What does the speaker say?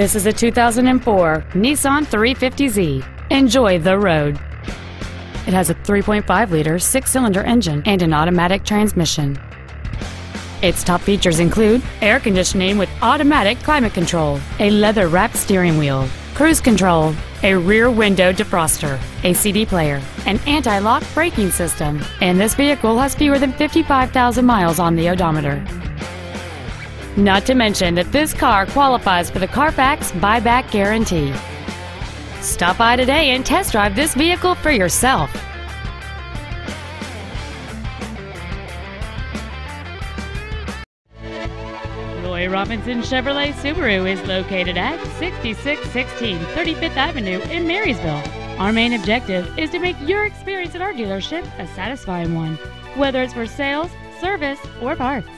This is a 2004 Nissan 350Z. Enjoy the road. It has a 3.5 liter six cylinder engine and an automatic transmission. Its top features include air conditioning with automatic climate control, a leather wrapped steering wheel, cruise control, a rear window defroster, a CD player, an anti lock braking system, and this vehicle has fewer than 55,000 miles on the odometer. Not to mention that this car qualifies for the Carfax buyback guarantee. Stop by today and test drive this vehicle for yourself. Roy Robinson Chevrolet Subaru is located at 6616 35th Avenue in Marysville. Our main objective is to make your experience at our dealership a satisfying one, whether it's for sales, service, or parts.